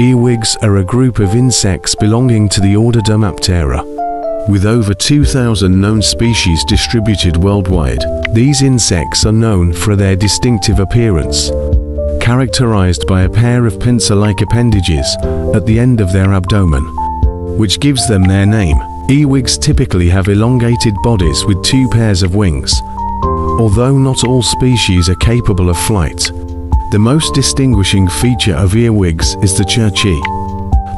Earwigs are a group of insects belonging to the order Dermaptera. With over 2,000 known species distributed worldwide, these insects are known for their distinctive appearance, characterized by a pair of pincer-like appendages at the end of their abdomen, which gives them their name. Earwigs typically have elongated bodies with two pairs of wings. Although not all species are capable of flight, the most distinguishing feature of earwigs is the cerci,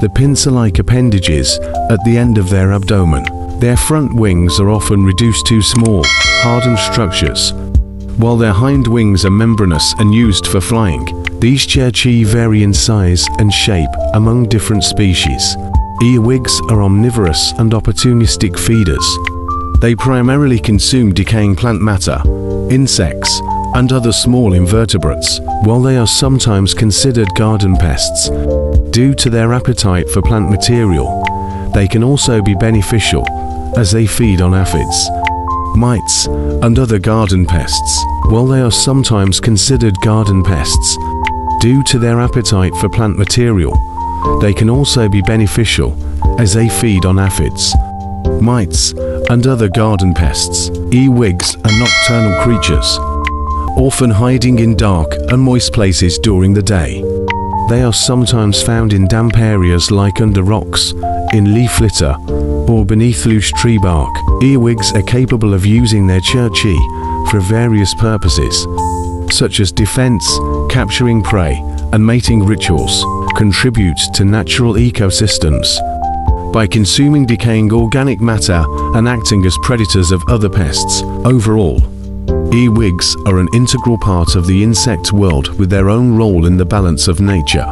the pincer-like appendages at the end of their abdomen. Their front wings are often reduced to small, hardened structures, while their hind wings are membranous and used for flying. These cerci vary in size and shape among different species. Earwigs are omnivorous and opportunistic feeders. They primarily consume decaying plant matter, insects, and other small invertebrates, while they are sometimes considered garden pests. Due to their appetite for plant material, they can also be beneficial as they feed on aphids, mites, and other garden pests. While they are sometimes considered garden pests, due to their appetite for plant material, they can also be beneficial as they feed on aphids, mites, and other garden pests. Earwigs are nocturnal creatures, often hiding in dark and moist places during the day. They are sometimes found in damp areas like under rocks, in leaf litter, or beneath loose tree bark. Earwigs are capable of using their cerci for various purposes, such as defense, capturing prey, and mating rituals, contribute to natural ecosystems by consuming decaying organic matter and acting as predators of other pests. Overall, earwigs are an integral part of the insect world with their own role in the balance of nature.